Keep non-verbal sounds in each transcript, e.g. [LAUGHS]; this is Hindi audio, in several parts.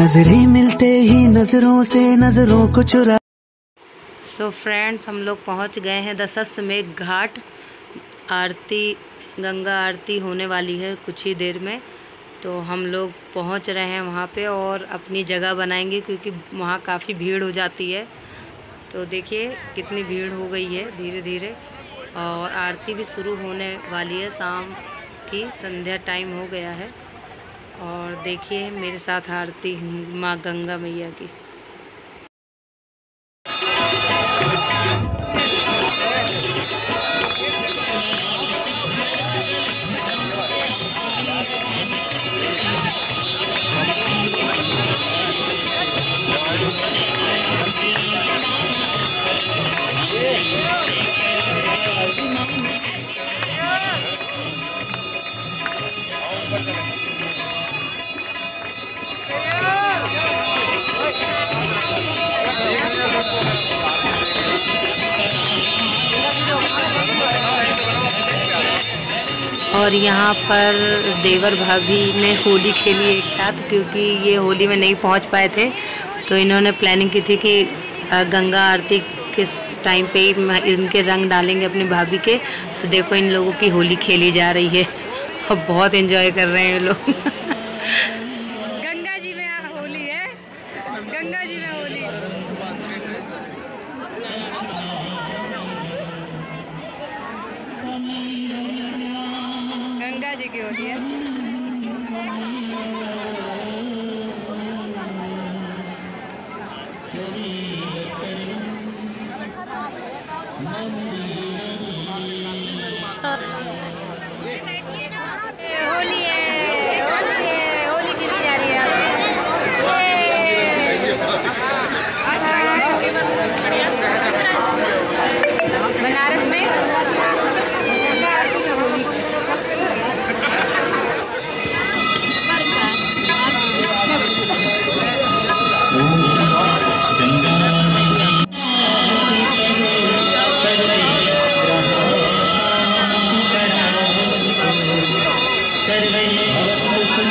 नज़रें मिलते ही नज़रों से नज़रों को चुरा। सो so फ्रेंड्स हम लोग पहुँच गए हैं दशाश्वमेध घाट। आरती, गंगा आरती होने वाली है कुछ ही देर में। तो हम लोग पहुँच रहे हैं वहाँ पे और अपनी जगह बनाएँगे क्योंकि वहाँ काफ़ी भीड़ हो जाती है। तो देखिए कितनी भीड़ हो गई है धीरे धीरे और आरती भी शुरू होने वाली है शाम की, संध्या टाइम हो गया है। और देखिए मेरे साथ आरती माँ गंगा मैया की। और यहाँ पर देवर भाभी ने होली खेली एक साथ, क्योंकि ये होली में नहीं पहुँच पाए थे। तो इन्होंने प्लानिंग की थी कि गंगा आरती किस टाइम पे इनके रंग डालेंगे अपनी भाभी के। तो देखो इन लोगों की होली खेली जा रही है। और बहुत एंजॉय कर रहे हैं ये लोग। [LAUGHS] गंगा जी में होली। गंगा जी की होली है। होली है।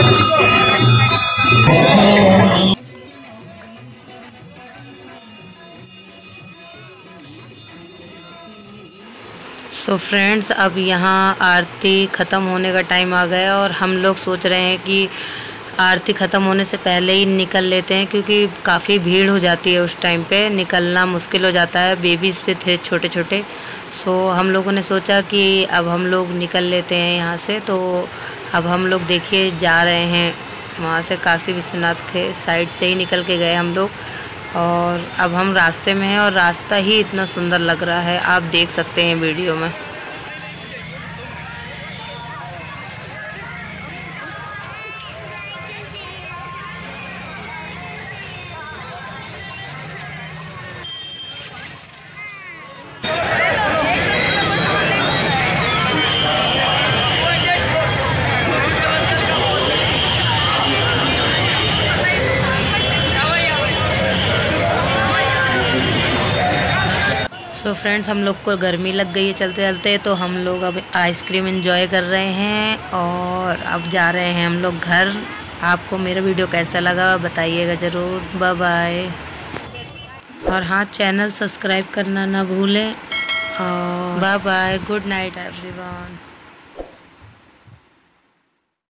Let's go. So friends अब यहाँ आरती ख़त्म होने का टाइम आ गया और हम लोग सोच रहे हैं कि आरती ख़त्म होने से पहले ही निकल लेते हैं क्योंकि काफ़ी भीड़ हो जाती है उस टाइम पे। निकलना मुश्किल हो जाता है बेबीज़ पे थे छोटे छोटे सो हम लोगों ने सोचा कि अब हम लोग निकल लेते हैं यहाँ से। तो अब हम लोग देखिए जा रहे हैं। वहाँ से काशी विश्वनाथ के साइड से ही निकल के गए हम लोग। और अब हम रास्ते में हैं और रास्ता ही इतना सुंदर लग रहा है। आप देख सकते हैं वीडियो में। सो so फ्रेंड्स हम लोग को गर्मी लग गई है चलते चलते तो हम लोग अब आइसक्रीम इन्जॉय कर रहे हैं और अब जा रहे हैं हम लोग घर। आपको मेरा वीडियो कैसा लगा बताइएगा ज़रूर। बाय बाय और हाँ चैनल सब्सक्राइब करना ना भूलें। और bye bye good night everyone